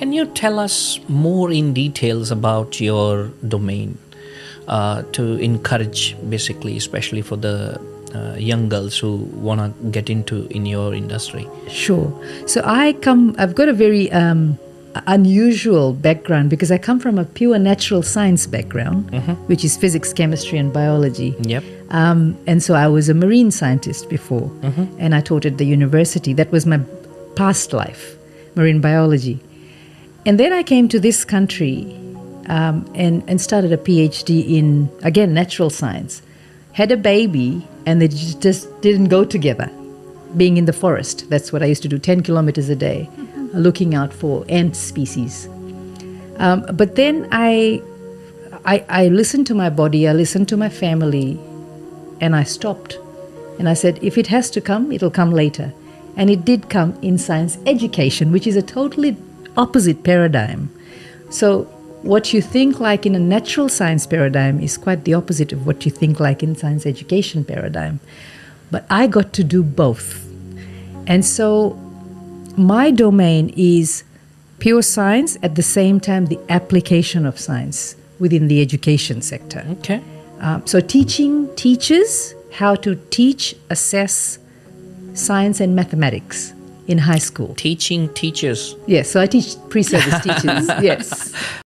Can you tell us more in details about your domain uh, to encourage, basically, especially for the uh, young girls who want to get into in your industry? Sure. So I come. I've got a very um, unusual background because I come from a pure natural science background, which is physics, chemistry, and biology. Yep. Um, and so I was a marine scientist before, and I taught at the university. That was my past life, marine biology. And then I came to this country um, and, and started a PhD in, again, natural science. Had a baby, and they just didn't go together. Being in the forest, that's what I used to do 10 kilometers a day, looking out for ant species. Um, but then I, I, I listened to my body, I listened to my family, and I stopped. And I said, if it has to come, it'll come later. And it did come in science education, which is a totally opposite paradigm. So, what you think like in a natural science paradigm is quite the opposite of what you think like in science education paradigm. But I got to do both. And so, my domain is pure science at the same time the application of science within the education sector. Okay. Um, so, teaching teachers how to teach, assess science and mathematics in high school. Teaching teachers. Yes, so I teach pre service teachers. Yes.